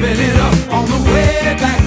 giving it up on the way back.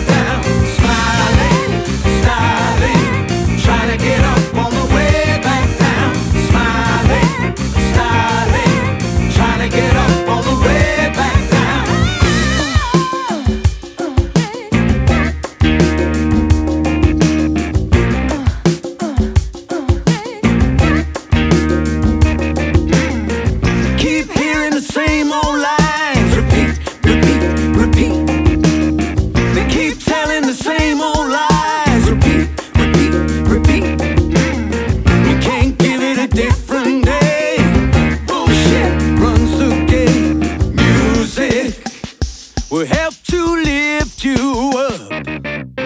will help to lift you up.